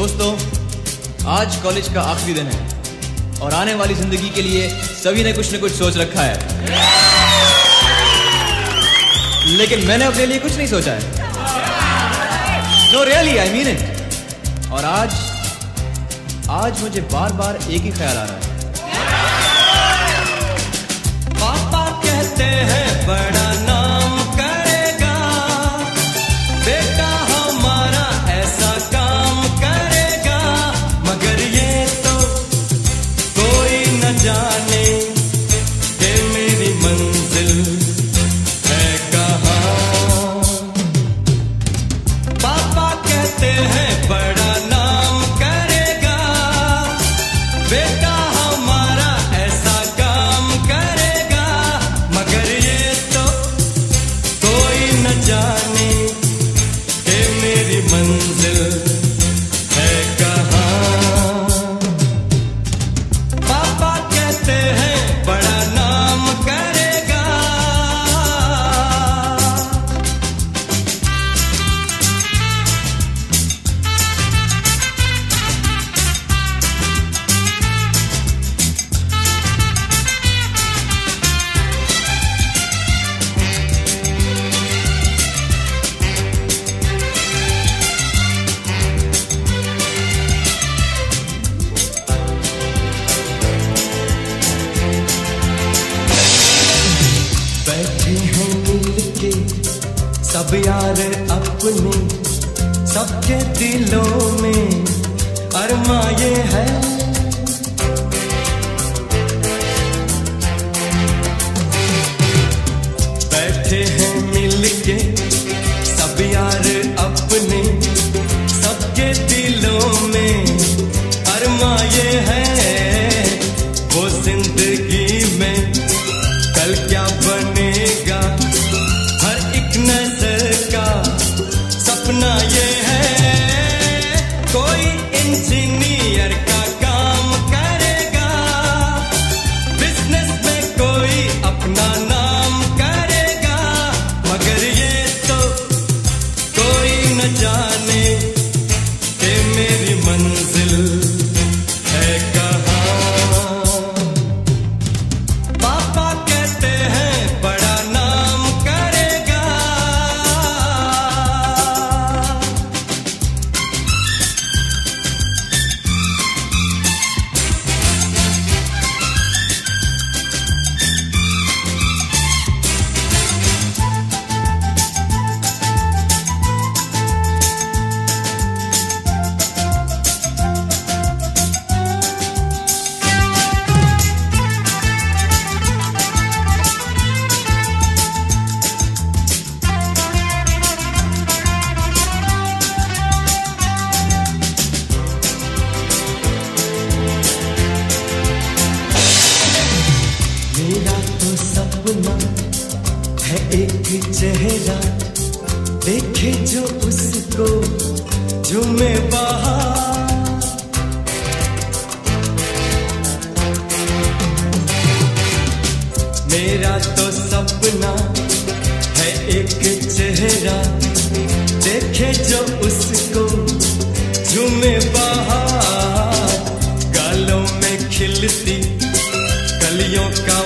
आज कॉलेज का आखिरी दिन है और आने वाली ज़िंदगी के लिए सभी ने कुछ न कुछ सोच रखा है। लेकिन मैंने अपने लिए कुछ नहीं सोचा है। No really I mean it और आज आज मुझे बार बार एक ही ख्याल आ रहा है। पापा कहते हैं, बड़ा सब यार अपने सबके दिलों में अरमा ये है। जो उसको झूमे बहा। मेरा तो सपना है एक चेहरा, देखे जो उसको झूमे बहा। गालों में खिलती कलियों का